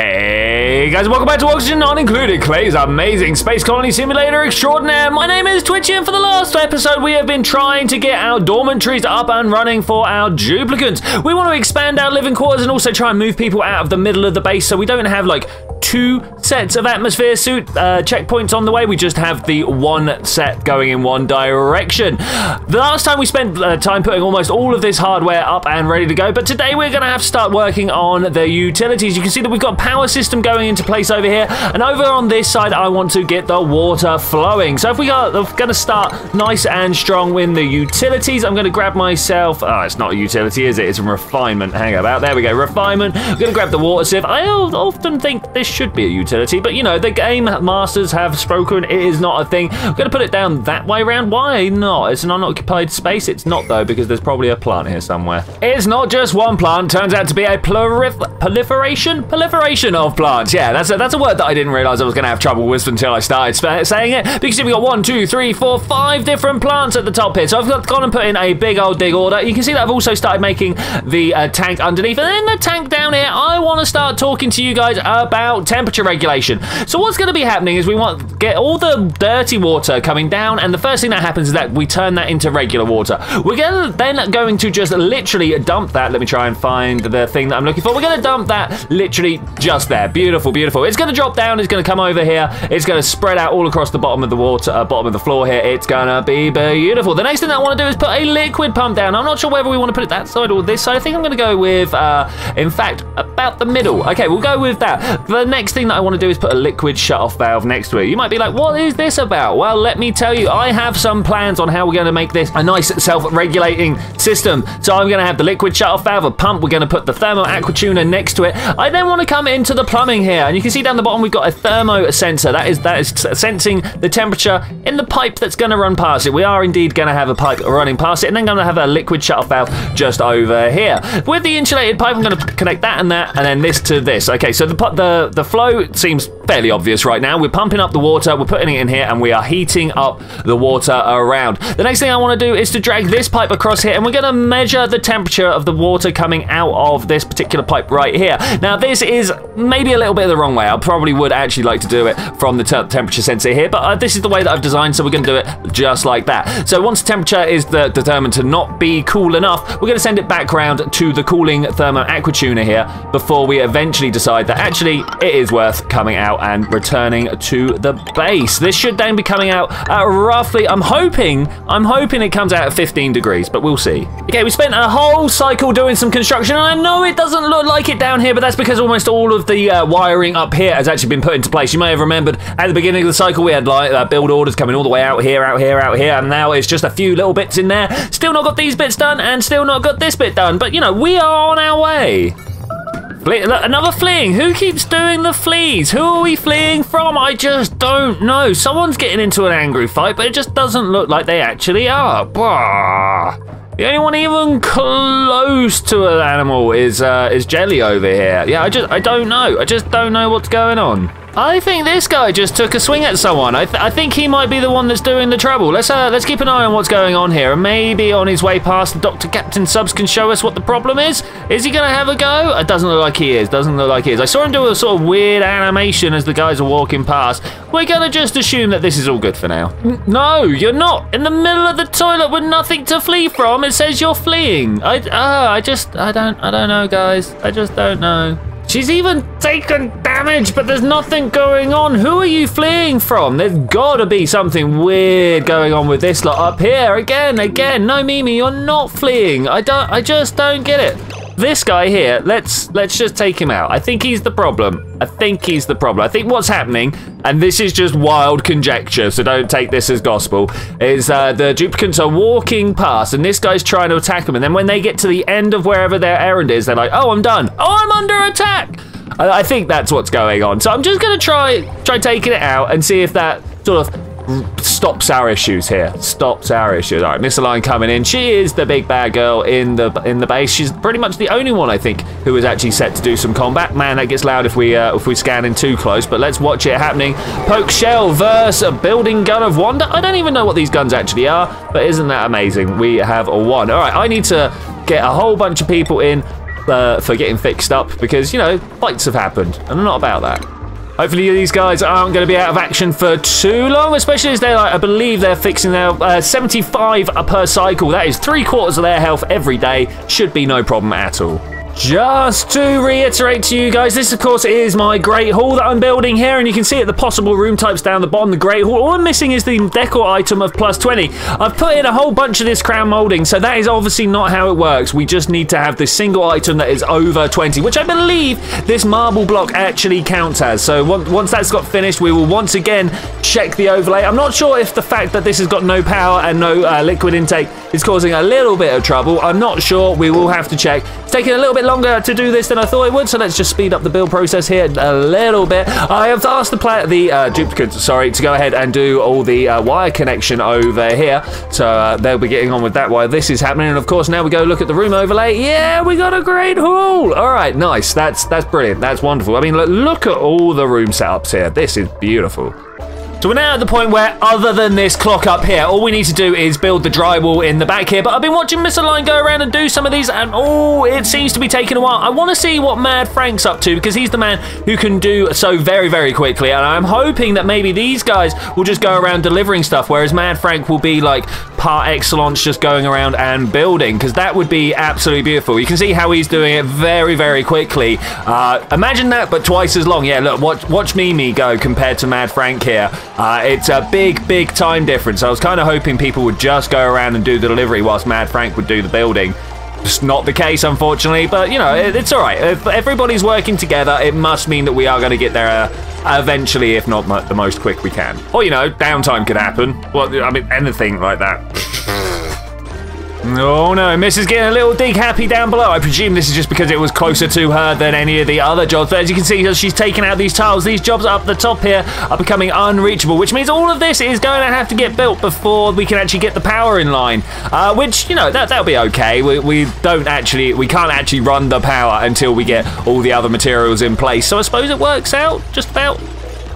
Hey guys, welcome back to Oxygen Not Included, Klei's amazing space colony simulator extraordinaire. My name is Twitchi, and for the last episode, we have been trying to get our dormitories up and running for our duplicants. We want to expand our living quarters and also try and move people out of the middle of the base so we don't have like two sets of atmosphere suit uh, checkpoints on the way. We just have the one set going in one direction. The last time we spent uh, time putting almost all of this hardware up and ready to go, but today we're going to have to start working on the utilities. You can see that we've got power system going into place over here, and over on this side, I want to get the water flowing. So if we are going to start nice and strong with the utilities, I'm going to grab myself. Oh, it's not a utility, is it? It's a refinement. Hang about. There we go. Refinement. I'm going to grab the water sieve. I often think this should be a utility, but you know, the game masters have spoken. It is not a thing. I'm going to put it down that way around. Why not? It's an unoccupied space. It's not, though, because there's probably a plant here somewhere. It's not just one plant. Turns out to be a prolif proliferation? Proliferation of plants. Yeah, that's a, that's a word that I didn't realize I was going to have trouble with until I started saying it. Because we've got one, two, three, four, five different plants at the top here. So I've got, gone and put in a big old dig order. You can see that I've also started making the uh, tank underneath. And then the tank down here, I want to start talking to you guys about temperature regulation. So what's going to be happening is we want get all the dirty water coming down, and the first thing that happens is that we turn that into regular water. We're gonna, then going to just literally dump that. Let me try and find the thing that I'm looking for. We're going to dump that literally just there. Beautiful, beautiful. It's going to drop down. It's going to come over here. It's going to spread out all across the bottom of the water, uh, bottom of the floor here. It's going to be beautiful. The next thing I want to do is put a liquid pump down. I'm not sure whether we want to put it that side or this side. I think I'm going to go with, uh, in fact, about the middle. Okay, we'll go with that. The next thing that I want to do is put a liquid shut-off valve next to it. You might be like, what is this about? Well, let me tell you, I have some plans on how we're going to make this a nice self-regulating system. So I'm going to have the liquid shut-off valve, a pump. We're going to put the thermo aquatuner next to it. I then want to come into the plumbing here, and you can see down the bottom we've got a thermo sensor. That is that is sensing the temperature in the pipe that's going to run past it. We are indeed going to have a pipe running past it, and then going to have a liquid shut-off valve just over here. With the insulated pipe, I'm going to connect that and that, and then this to this. Okay, so the the the flow seems fairly obvious right now. We're pumping up the water, we're putting it in here, and we are heating up the water around. The next thing I want to do is to drag this pipe across here, and we're going to measure the temperature of the water coming out of this particular pipe right here. Now, this is maybe a little bit of the wrong way. I probably would actually like to do it from the temperature sensor here, but uh, this is the way that I've designed, so we're going to do it just like that. So once the temperature is the, determined to not be cool enough, we're going to send it back round to the cooling thermo aquatuner here before we eventually decide that actually it is worth coming out and returning to the base. This should then be coming out at roughly, I'm hoping, I'm hoping it comes out at 15 degrees, but we'll see. Okay, we spent a whole cycle doing some construction, and I know it doesn't look like it down here, but that's because almost all of the uh, wiring up here has actually been put into place. You may have remembered at the beginning of the cycle, we had like uh, build orders coming all the way out here, out here, out here, and now it's just a few little bits in there. Still not got these bits done, and still not got this bit done, but you know, we are on our way. Fle another fleeing. Who keeps doing the fleas? Who are we fleeing from? I just don't know. Someone's getting into an angry fight, but it just doesn't look like they actually are. Bah. The only one even close to an animal is uh, is Jelly over here. Yeah, I just I don't know. I just don't know what's going on. I think this guy just took a swing at someone. I, th I think he might be the one that's doing the trouble. Let's uh, let's keep an eye on what's going on here, and maybe on his way past, Dr. Captain Subs can show us what the problem is. Is he gonna have a go? It doesn't look like he is. Doesn't look like he is. I saw him do a sort of weird animation as the guys are walking past. We're gonna just assume that this is all good for now. No, you're not. In the middle of the toilet with nothing to flee from. It says you're fleeing. I uh, I just I don't I don't know, guys. I just don't know. She's even taken damage, but there's nothing going on. Who are you fleeing from? There's gotta be something weird going on with this lot up here. Again, again, no Mimi, you're not fleeing. I don't, I just don't get it. This guy here, let's let's just take him out. I think he's the problem. I think he's the problem. I think what's happening, and this is just wild conjecture, so don't take this as gospel, is uh, the duplicants are walking past, and this guy's trying to attack them, and then when they get to the end of wherever their errand is, they're like, oh, I'm done. Oh, I'm under attack. I, I think that's what's going on. So I'm just gonna try try taking it out and see if that sort of stops our issues here. Stops our issues. All right, Miss Line coming in. She is the big bad girl in the in the base. She's pretty much the only one I think who is actually set to do some combat. Man, that gets loud if we uh, if we scan in too close. But let's watch it happening. Pokeshell versus a building gun of wonder. I don't even know what these guns actually are, but isn't that amazing? We have a one. All right, I need to get a whole bunch of people in uh, for getting fixed up because, you know, fights have happened, and I'm not about that. Hopefully these guys aren't going to be out of action for too long, especially as they're, like, I believe they're fixing their uh, 75 per cycle. That is three quarters of their health every day. Should be no problem at all. Just to reiterate to you guys, this of course is my Great Hall that I'm building here, and you can see it, the possible room types down the bottom, the Great Hall. All I'm missing is the decor item of plus 20. I've put in a whole bunch of this crown molding, so that is obviously not how it works. We just need to have this single item that is over 20, which I believe this marble block actually counts as. So once that's got finished, we will once again check the overlay. I'm not sure if the fact that this has got no power and no uh, liquid intake is causing a little bit of trouble. I'm not sure. We will have to check. It's taking a little bit longer to do this than I thought it would, so let's just speed up the build process here a little bit. I have asked the player, the uh, duplicate, sorry, to go ahead and do all the uh, wire connection over here, so uh, they'll be getting on with that while this is happening. And of course, now we go look at the room overlay. Yeah, we got a great hall. All right, nice. That's that's brilliant. That's wonderful. I mean, look, look at all the room setups here. This is beautiful. So we're now at the point where, other than this clock up here, all we need to do is build the drywall in the back here. But I've been watching Mr. Line go around and do some of these, and oh, it seems to be taking a while. I want to see what Mad Frank's up to, because he's the man who can do so very, very quickly. And I'm hoping that maybe these guys will just go around delivering stuff, whereas Mad Frank will be like par excellence just going around and building, because that would be absolutely beautiful. You can see how he's doing it very, very quickly. Uh, imagine that, but twice as long. Yeah, look, watch, watch Mimi go compared to Mad Frank here. Uh, it's a big, big time difference. I was kind of hoping people would just go around and do the delivery whilst Mad Frank would do the building. It's not the case, unfortunately, but you know, it, it's all right. If everybody's working together, it must mean that we are going to get there uh, eventually, if not the most quick we can. Or, you know, downtime could happen. Well, I mean, anything like that. Oh no, Mrs. getting a little dig happy down below. I presume this is just because it was closer to her than any of the other jobs. But as you can see, she's taking out these tiles, these jobs up the top here are becoming unreachable, which means all of this is going to have to get built before we can actually get the power in line. Uh, which, you know, that, that'll be okay. We, we don't actually, we can't actually run the power until we get all the other materials in place. So I suppose it works out just about.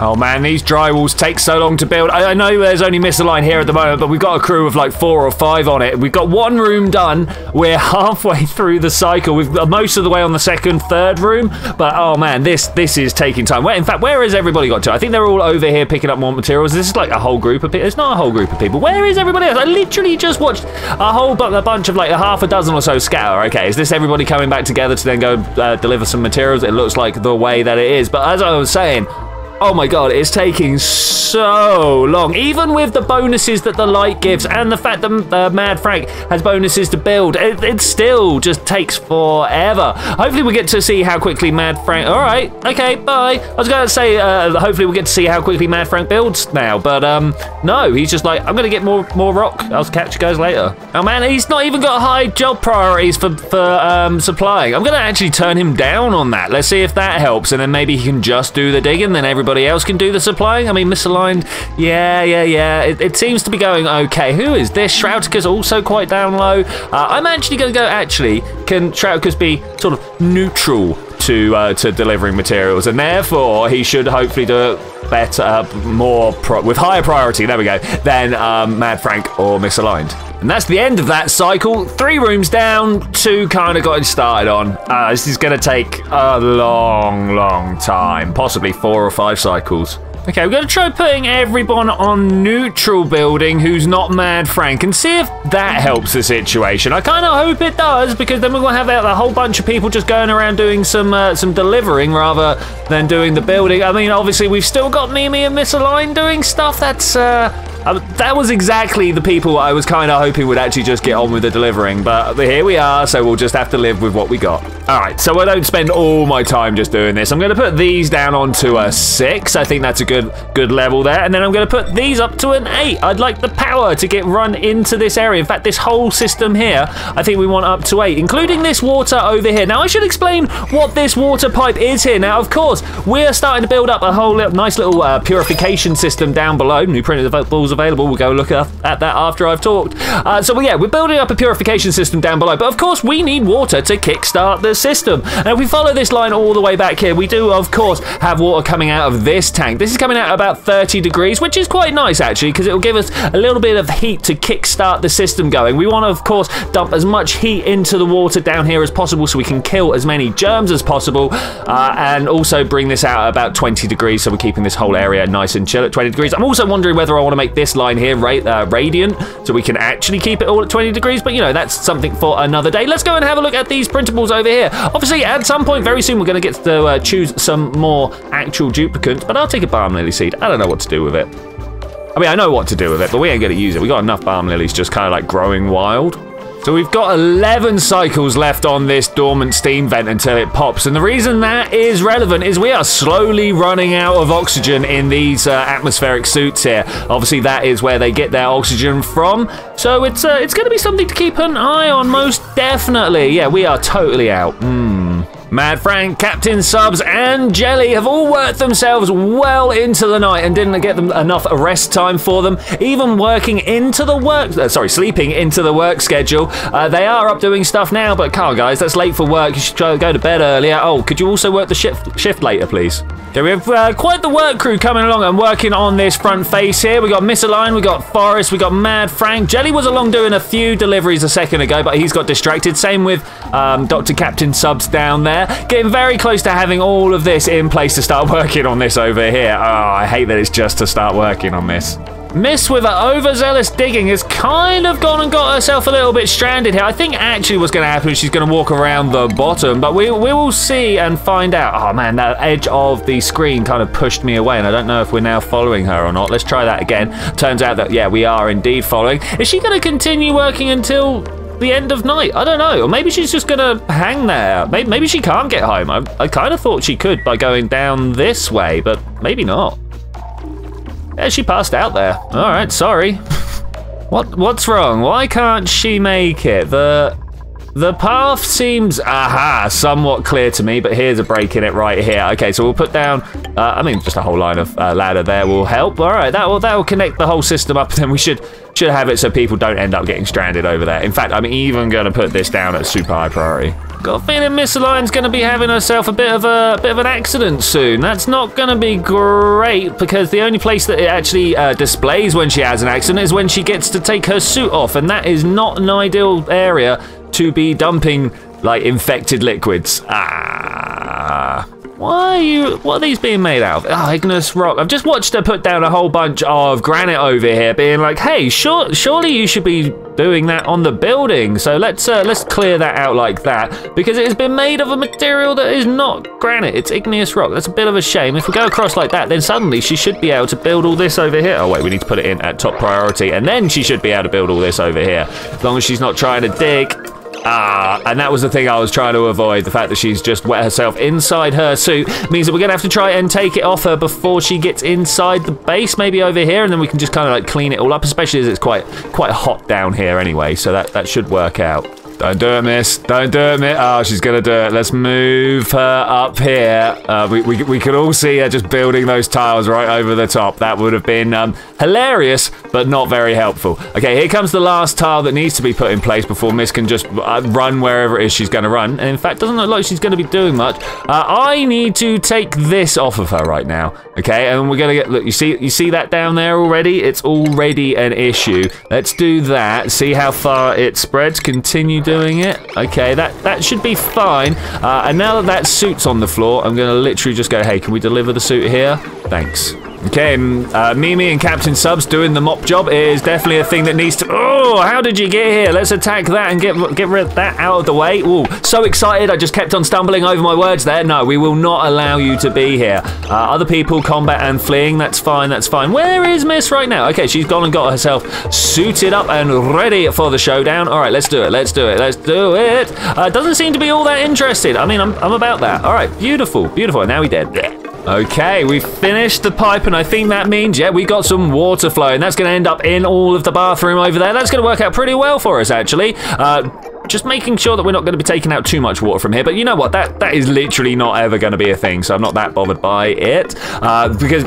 Oh man, these drywalls take so long to build. I, I know there's only misaligned here at the moment, but we've got a crew of like four or five on it. We've got one room done. We're halfway through the cycle. We've got most of the way on the second, third room. But oh man, this this is taking time. Where, in fact, where has everybody got to? I think they're all over here picking up more materials. This is like a whole group of people. It's not a whole group of people. Where is everybody else? I literally just watched a whole bu a bunch of like a half a dozen or so scatter. Okay, is this everybody coming back together to then go uh, deliver some materials? It looks like the way that it is. But as I was saying, Oh my god, it's taking so long. Even with the bonuses that the light gives and the fact that uh, Mad Frank has bonuses to build, it, it, still just takes forever. Hopefully we get to see how quickly Mad Frank... All right, okay, bye. I was going to say, uh, hopefully we get to see how quickly Mad Frank builds now, but um, no, he's just like, I'm going to get more, more rock. I'll catch you guys later. Oh man, he's not even got high job priorities for, for um, supplying. I'm going to actually turn him down on that. Let's see if that helps, and then maybe he can just do the digging, then everybody everybody else can do the supplying. I mean, misaligned, yeah, yeah, yeah. It, it seems to be going okay. Who is this? Shroudicus also quite down low. Uh, I'm actually going to go, actually, can Shroudicus be sort of neutral to uh, to delivering materials, and therefore he should hopefully do it better, uh, more with higher priority. There we go. Than um, Mad Frank or misaligned. And that's the end of that cycle. Three rooms down, two kind of got started on. Uh, this is going to take a long, long time, possibly four or five cycles. Okay, we're going to try putting everyone on neutral building who's not Mad Frank and see if that helps the situation. I kind of hope it does because then we're going to have a whole bunch of people just going around doing some uh, some delivering rather than doing the building. I mean, obviously, we've still got Mimi and Misaligned doing stuff. That's... Uh, um, that was exactly the people I was kind of hoping would actually just get on with the delivering, but here we are, so we'll just have to live with what we got. All right, so I don't spend all my time just doing this. I'm going to put these down onto a 6. I think that's a good good level there. And then I'm going to put these up to an 8. I'd like the power to get run into this area. In fact, this whole system here, I think we want up to 8, including this water over here. Now, I should explain what this water pipe is here. Now, of course, we're starting to build up a whole little, nice little uh, purification system down below. New printed the balls available. We'll go look at that after I've talked. Uh, so yeah, we're building up a purification system down below, but of course we need water to kickstart the system. And if we follow this line all the way back here, we do of course have water coming out of this tank. This is coming out about 30 degrees, which is quite nice actually, because it will give us a little bit of heat to kickstart the system going. We want to of course dump as much heat into the water down here as possible so we can kill as many germs as possible, uh, and also bring this out at about 20 degrees, so we're keeping this whole area nice and chill at 20 degrees. I'm also wondering whether I want to make this line here ra uh, radiant, so we can actually keep it all at 20 degrees, but you know, that's something for another day. Let's go and have a look at these printables over here. Obviously, at some point very soon, we're going to get to uh, choose some more actual duplicates, but I'll take a balm lily seed. I don't know what to do with it. I mean, I know what to do with it, but we ain't going to use it. We got enough balm lilies just kind of like growing wild. So we've got 11 cycles left on this dormant steam vent until it pops. And the reason that is relevant is we are slowly running out of oxygen in these uh, atmospheric suits here. Obviously, that is where they get their oxygen from. So it's uh, it's going to be something to keep an eye on, most definitely. Yeah, we are totally out. Hmm. Mad Frank, Captain Subs, and Jelly have all worked themselves well into the night and didn't get them enough rest time for them. Even working into the work, uh, sorry, sleeping into the work schedule. Uh, they are up doing stuff now, but come on, guys, that's late for work. You should go to bed earlier. Oh, could you also work the shift shift later, please? Okay, we have uh, quite the work crew coming along and working on this front face here. We got Misaligned, we got Forest, we got Mad Frank. Jelly was along doing a few deliveries a second ago, but he's got distracted. Same with um, Dr. Captain Subs down there. Getting very close to having all of this in place to start working on this over here. Oh, I hate that it's just to start working on this. Miss with her overzealous digging has kind of gone and got herself a little bit stranded here. I think actually what's going to happen is she's going to walk around the bottom, but we, we will see and find out. Oh man, that edge of the screen kind of pushed me away, and I don't know if we're now following her or not. Let's try that again. Turns out that, yeah, we are indeed following. Is she going to continue working until the end of night. I don't know. Or maybe she's just going to hang there. Maybe, maybe she can't get home. I, I kind of thought she could by going down this way, but maybe not. Yeah, she passed out there. All right, sorry. what What's wrong? Why can't she make it? The the path seems, aha, somewhat clear to me, but here's a break in it right here. Okay, so we'll put down, uh, I mean, just a whole line of uh, ladder there will help. All right, that will that will connect the whole system up, and then we should should have it so people don't end up getting stranded over there. In fact, I'm even going to put this down at super high priority. Got a feeling Misaligned's going to be having herself a bit of a bit of an accident soon. That's not going to be great because the only place that it actually uh, displays when she has an accident is when she gets to take her suit off, and that is not an ideal area to be dumping like infected liquids. Ah. Why are you? What are these being made out of? Oh, igneous rock. I've just watched her put down a whole bunch of granite over here, being like, "Hey, sure, surely you should be doing that on the building." So let's uh, let's clear that out like that because it has been made of a material that is not granite. It's igneous rock. That's a bit of a shame. If we go across like that, then suddenly she should be able to build all this over here. Oh wait, we need to put it in at top priority, and then she should be able to build all this over here. As long as she's not trying to dig Ah, and that was the thing I was trying to avoid. The fact that she's just wet herself inside her suit means that we're going to have to try and take it off her before she gets inside the base, maybe over here, and then we can just kind of like clean it all up, especially as it's quite quite hot down here anyway, so that, that should work out. Don't do it, miss. Don't do it, miss. Oh, she's going to do it. Let's move her up here. Uh, we, we, we could all see her just building those tiles right over the top. That would have been um, hilarious, but not very helpful. Okay, here comes the last tile that needs to be put in place before Miss can just uh, run wherever it is she's going to run. And in fact, doesn't look like she's going to be doing much. Uh, I need to take this off of her right now. Okay, and we're going to get, look, you see, you see that down there already? It's already an issue. Let's do that. See how far it spreads. Continue doing it. Okay, that, that should be fine. Uh, and now that that suit's on the floor, I'm going to literally just go, hey, can we deliver the suit here? Thanks. Okay, uh, Mimi and Captain Subs doing the mop job is definitely a thing that needs to... Oh, how did you get here? Let's attack that and get get rid of that out of the way. Ooh, so excited. I just kept on stumbling over my words there. No, we will not allow you to be here. Uh, other people combat and fleeing. That's fine, that's fine. Where is Miss right now? Okay, she's gone and got herself suited up and ready for the showdown. All right, let's do it. Let's do it. Let's do it. Uh, doesn't seem to be all that interested. I mean, I'm, I'm about that. All right, beautiful, beautiful. Now we dead. Okay, we've finished the pipe, and I think that means, yeah, we got some water flowing. That's going to end up in all of the bathroom over there. That's going to work out pretty well for us, actually. Uh, just making sure that we're not going to be taking out too much water from here. But you know what? That that is literally not ever going to be a thing, so I'm not that bothered by it. Uh, because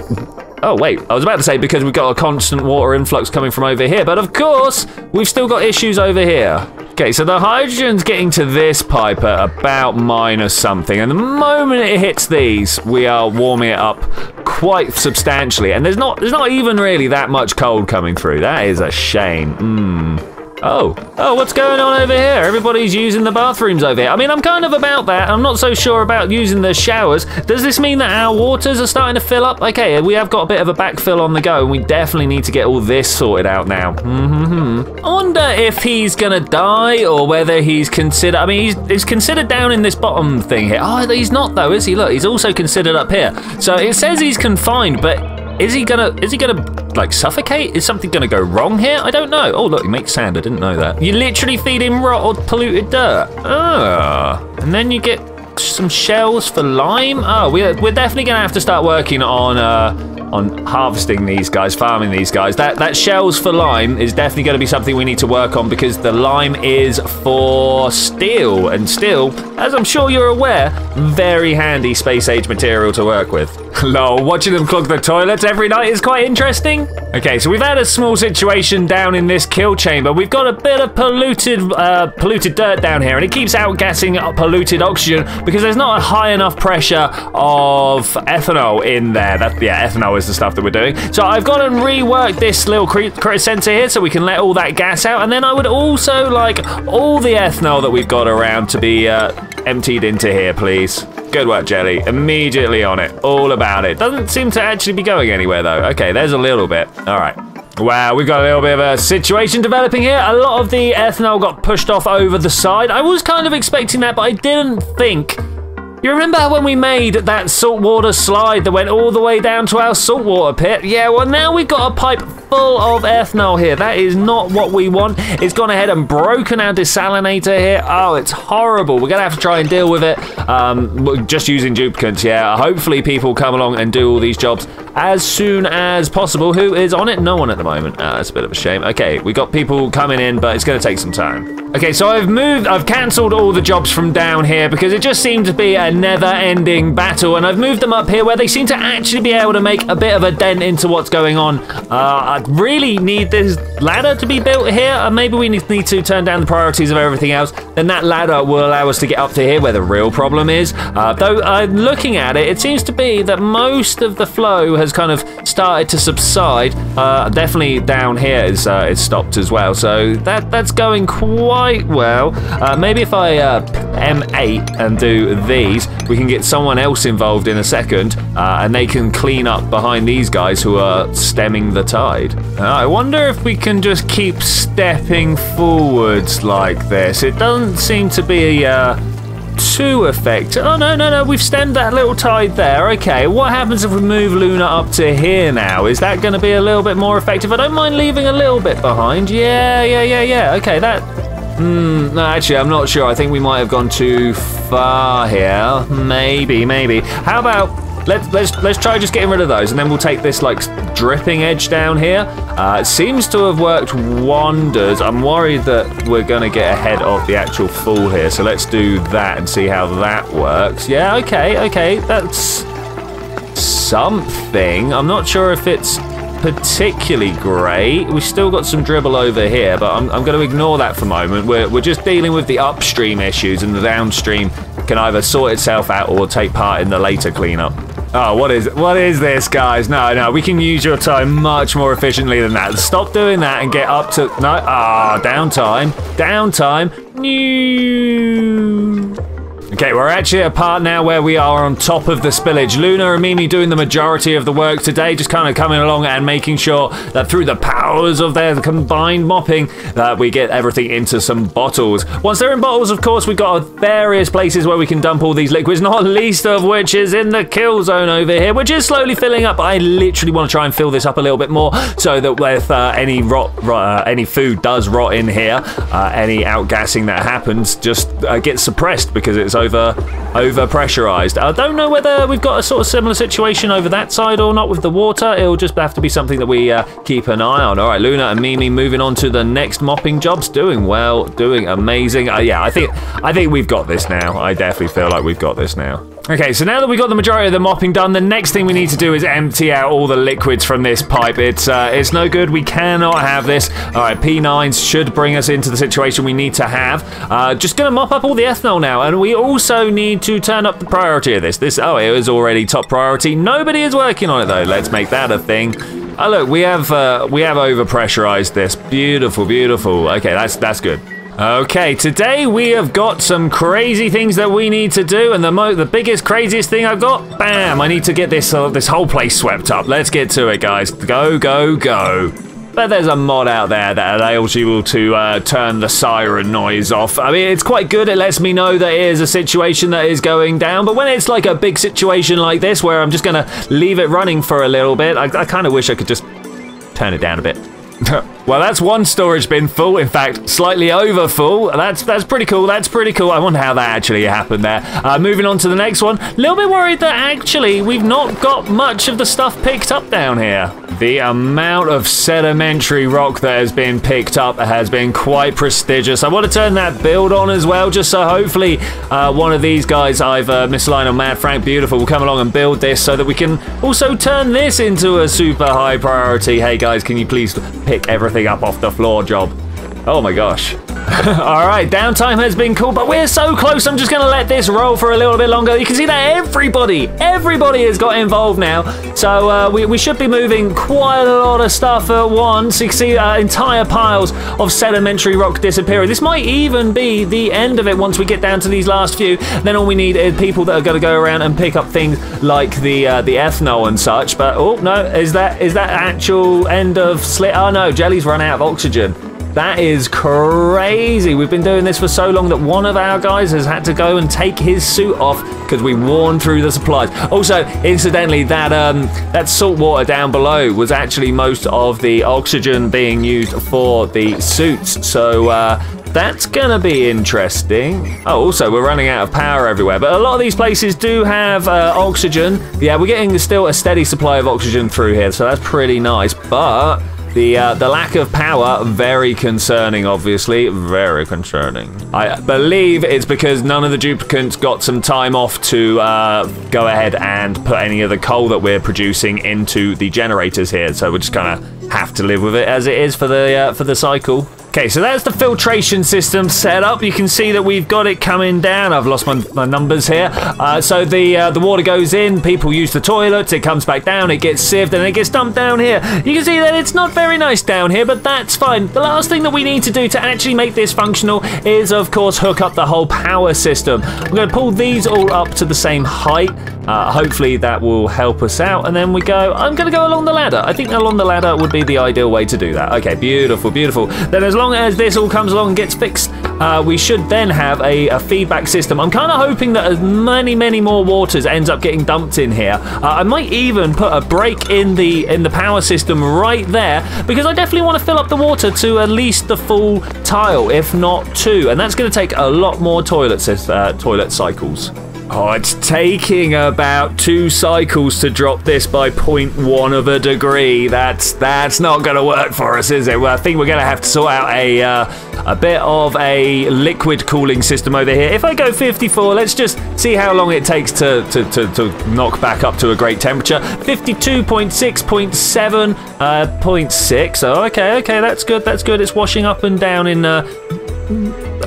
Oh, wait, I was about to say because we've got a constant water influx coming from over here, but of course, we've still got issues over here. Okay, so the hydrogen's getting to this pipe at about minus something, and the moment it hits these, we are warming it up quite substantially, and there's not there's not even really that much cold coming through. That is a shame. Mmm. Oh, oh, what's going on over here? Everybody's using the bathrooms over here. I mean, I'm kind of about that. I'm not so sure about using the showers. Does this mean that our waters are starting to fill up? Okay, we have got a bit of a backfill on the go, and we definitely need to get all this sorted out now. Mm-hmm. I wonder if he's gonna die or whether he's considered. I mean, he's, he's considered down in this bottom thing here. Oh, he's not though, is he? Look, he's also considered up here. So it says he's confined, but is he gonna, is he gonna, like, suffocate? Is something gonna go wrong here? I don't know. Oh, look, he makes sand. I didn't know that. You literally feed him rot or polluted dirt. Ah. And then you get some shells for lime. Oh, we're, we're definitely gonna have to start working on, uh, on harvesting these guys, farming these guys. That that shells for lime is definitely going to be something we need to work on because the lime is for steel, and steel, as I'm sure you're aware, very handy space age material to work with. Lol, watching them clog the toilets every night is quite interesting. Okay, so we've had a small situation down in this kill chamber. We've got a bit of polluted uh, polluted dirt down here, and it keeps outgassing polluted oxygen because there's not a high enough pressure of ethanol in there. That yeah, ethanol is the stuff that we're doing. So I've gone and reworked this little sensor here so we can let all that gas out, and then I would also like all the ethanol that we've got around to be uh, emptied into here, please. Good work, Jelly. Immediately on it. All about it. Doesn't seem to actually be going anywhere, though. Okay, there's a little bit. All right. Wow, we've got a little bit of a situation developing here. A lot of the ethanol got pushed off over the side. I was kind of expecting that, but I didn't think you remember when we made that saltwater slide that went all the way down to our saltwater pit? Yeah, well, now we've got a pipe full of ethanol here. That is not what we want. It's gone ahead and broken our desalinator here. Oh, it's horrible. We're going to have to try and deal with it um, just using duplicants, yeah. Hopefully people come along and do all these jobs as soon as possible. Who is on it? No one at the moment. Oh, that's a bit of a shame. Okay, we got people coming in, but it's going to take some time. Okay, so I've moved, I've cancelled all the jobs from down here because it just seemed to be a never-ending battle, and I've moved them up here where they seem to actually be able to make a bit of a dent into what's going on. Uh, I really need this ladder to be built here, and maybe we need to turn down the priorities of everything else. Then that ladder will allow us to get up to here where the real problem is. Uh, though, uh, looking at it, it seems to be that most of the flow has kind of started to subside. Uh, definitely down here is uh, stopped as well, so that that's going quite well. Uh, maybe if I uh, M8 and do these, we can get someone else involved in a second, and they can clean up behind these guys who are stemming the tide. Uh, I wonder if we can just keep stepping forwards like this. It doesn't seem to be uh, too effective. Oh, no, no, no, we've stemmed that little tide there. Okay, what happens if we move Luna up to here now? Is that going to be a little bit more effective? I don't mind leaving a little bit behind. Yeah, yeah, yeah, yeah. Okay, that... Hmm, no, actually, I'm not sure. I think we might have gone too far here. Maybe, maybe. How about Let's let's let's try just getting rid of those, and then we'll take this like dripping edge down here. Uh, it seems to have worked wonders. I'm worried that we're gonna get ahead of the actual fall here, so let's do that and see how that works. Yeah, okay, okay, that's something. I'm not sure if it's particularly great. We've still got some dribble over here, but I'm, I'm going to ignore that for a moment. We're, we're just dealing with the upstream issues, and the downstream can either sort itself out or take part in the later cleanup. Oh, what is what is this, guys? No, no, we can use your time much more efficiently than that. Stop doing that and get up to no. Ah, oh, downtime, downtime. New. Okay, we're actually at a part now where we are on top of the spillage. Luna and Mimi doing the majority of the work today, just kind of coming along and making sure that through the powers of their combined mopping, that we get everything into some bottles. Once they're in bottles, of course, we've got various places where we can dump all these liquids, not least of which is in the kill zone over here, which is slowly filling up. I literally want to try and fill this up a little bit more so that if uh, any rot, uh, any food does rot in here, uh, any outgassing that happens just uh, gets suppressed because it's over over pressurized. I don't know whether we've got a sort of similar situation over that side or not with the water. It'll just have to be something that we uh, keep an eye on. All right, Luna and Mimi moving on to the next mopping jobs. Doing well, doing amazing. Uh, yeah, I think I think we've got this now. I definitely feel like we've got this now. Okay, so now that we've got the majority of the mopping done, the next thing we need to do is empty out all the liquids from this pipe. It's uh, it's no good. We cannot have this. All right, P9s should bring us into the situation we need to have. Uh, just gonna mop up all the ethanol now, and we also need to turn up the priority of this. This oh, it was already top priority. Nobody is working on it though. Let's make that a thing. Oh look, we have uh, we have over pressurized this. Beautiful, beautiful. Okay, that's that's good. Okay, today we have got some crazy things that we need to do, and the mo the biggest, craziest thing I've got, bam! I need to get this uh, this whole place swept up. Let's get to it, guys. Go, go, go! But there's a mod out there that allows you to uh, turn the siren noise off. I mean, it's quite good. It lets me know that it is a situation that is going down. But when it's like a big situation like this, where I'm just gonna leave it running for a little bit, I, I kind of wish I could just turn it down a bit. well, that's one storage bin full. In fact, slightly over full. That's that's pretty cool. That's pretty cool. I wonder how that actually happened there. Uh, moving on to the next one. A little bit worried that actually we've not got much of the stuff picked up down here. The amount of sedimentary rock that has been picked up has been quite prestigious. I want to turn that build on as well, just so hopefully uh, one of these guys, either Miss Line or Mad Frank Beautiful, will come along and build this so that we can also turn this into a super high priority. Hey guys, can you please pick everything up off the floor job? Oh my gosh. All right, downtime has been cool, but we're so close. I'm just going to let this roll for a little bit longer. You can see that everybody, everybody has got involved now. So uh, we, we should be moving quite a lot of stuff at once. You can see uh, entire piles of sedimentary rock disappearing. This might even be the end of it once we get down to these last few. Then all we need is people that are going to go around and pick up things like the uh, the ethanol and such. But oh no, is that is that actual end of slit? Oh no, Jelly's run out of oxygen. That is crazy. We've been doing this for so long that one of our guys has had to go and take his suit off because we worn through the supplies. Also, incidentally, that um, that salt water down below was actually most of the oxygen being used for the suits. So uh, that's gonna be interesting. Oh, also, we're running out of power everywhere, but a lot of these places do have uh, oxygen. Yeah, we're getting still a steady supply of oxygen through here, so that's pretty nice. But the uh, the lack of power, very concerning, obviously. Very concerning. I believe it's because none of the duplicants got some time off to uh, go ahead and put any of the coal that we're producing into the generators here. So we're just gonna have to live with it as it is for the uh, for the cycle. Okay, so that's the filtration system set up. You can see that we've got it coming down. I've lost my, my numbers here. Uh, so the uh, the water goes in, people use the toilets, it comes back down, it gets sieved, and it gets dumped down here. You can see that it's not very nice down here, but that's fine. The last thing that we need to do to actually make this functional is, of course, hook up the whole power system. I'm going to pull these all up to the same height. Uh, hopefully that will help us out. And then we go, I'm going to go along the ladder. I think along the ladder would be the ideal way to do that. Okay, beautiful, beautiful. Then as long as this all comes along and gets fixed, uh, we should then have a, a feedback system. I'm kind of hoping that as many, many more waters ends up getting dumped in here. Uh, I might even put a break in the in the power system right there because I definitely want to fill up the water to at least the full tile, if not two. And that's going to take a lot more toilet, uh, toilet cycles. Oh, it's taking about two cycles to drop this by 0.1 of a degree. That's that's not going to work for us, is it? Well, I think we're going to have to sort out a uh, a bit of a liquid cooling system over here. If I go 54, let's just see how long it takes to to, to, to knock back up to a great temperature. 52.6.7, uh, 0.6. Oh, okay, okay, that's good. That's good. It's washing up and down in. Uh,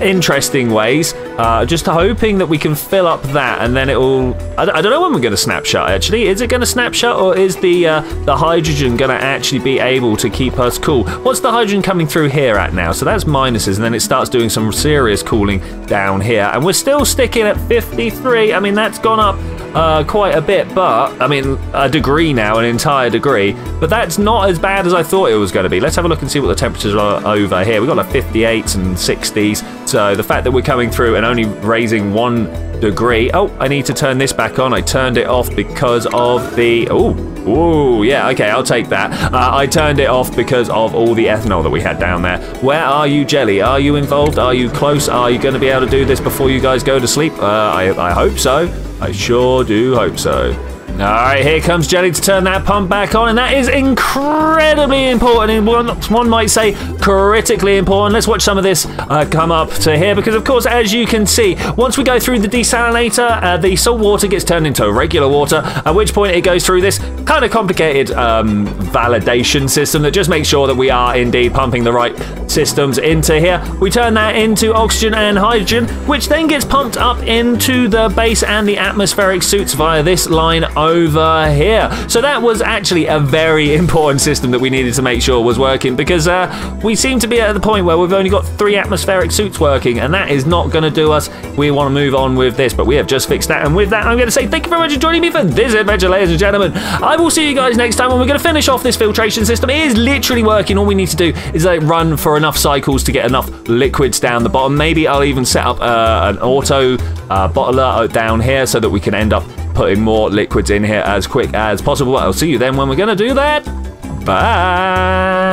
interesting ways. Uh, just hoping that we can fill up that and then it will... I, I don't know when we're going to snapshot actually. Is it going to snapshot or is the uh, the hydrogen going to actually be able to keep us cool? What's the hydrogen coming through here at now? So that's minuses and then it starts doing some serious cooling down here. And we're still sticking at 53. I mean, that's gone up uh, quite a bit, but I mean, a degree now, an entire degree. But that's not as bad as I thought it was going to be. Let's have a look and see what the temperatures are over here. We've got like 58s and 60s. So the fact that we're coming through and only raising one degree. Oh, I need to turn this back on. I turned it off because of the. Oh, oh, yeah. Okay, I'll take that. Uh, I turned it off because of all the ethanol that we had down there. Where are you, Jelly? Are you involved? Are you close? Are you going to be able to do this before you guys go to sleep? Uh, I, I hope so. I sure do hope so. All right, here comes Jelly to turn that pump back on, and that is incredibly important. And one, one might say critically important. Let's watch some of this uh, come up to here, because of course, as you can see, once we go through the desalinator, uh, the salt water gets turned into regular water. At which point, it goes through this kind of complicated um, validation system that just makes sure that we are indeed pumping the right systems into here. We turn that into oxygen and hydrogen, which then gets pumped up into the base and the atmospheric suits via this line over here. So that was actually a very important system that we needed to make sure was working because uh, we seem to be at the point where we've only got three atmospheric suits working and that is not going to do us. We want to move on with this, but we have just fixed that. And with that, I'm going to say thank you very much for joining me for this adventure, ladies and gentlemen. I will see you guys next time when we're going to finish off this filtration system. It is literally working. All we need to do is like run for enough cycles to get enough liquids down the bottom. Maybe I'll even set up uh, an auto uh, bottler down here so that we can end up putting more liquids in here as quick as possible. I'll see you then when we're going to do that. Bye.